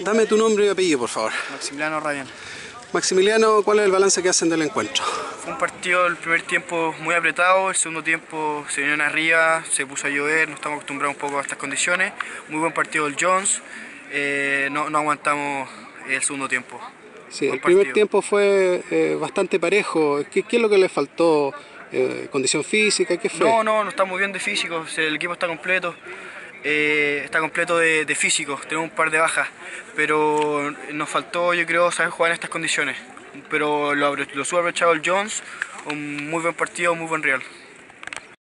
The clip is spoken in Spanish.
Dame tu nombre y apellido, por favor. Maximiliano Ryan. Maximiliano, ¿cuál es el balance que hacen del encuentro? Fue un partido el primer tiempo muy apretado, el segundo tiempo se vinieron arriba, se puso a llover, no estamos acostumbrados un poco a estas condiciones. Muy buen partido del Jones, eh, no, no aguantamos el segundo tiempo. Sí, Buen el primer tiempo fue eh, bastante parejo. ¿Qué, qué es lo que le faltó? Eh, ¿Condición física? ¿Qué fue? No, no, no estamos bien de físico, el equipo está completo, eh, está completo de, de tenemos un par de bajas, pero nos faltó yo creo saber jugar en estas condiciones. Pero lo, lo supo aprovechado el Jones, un muy buen partido, muy buen Real.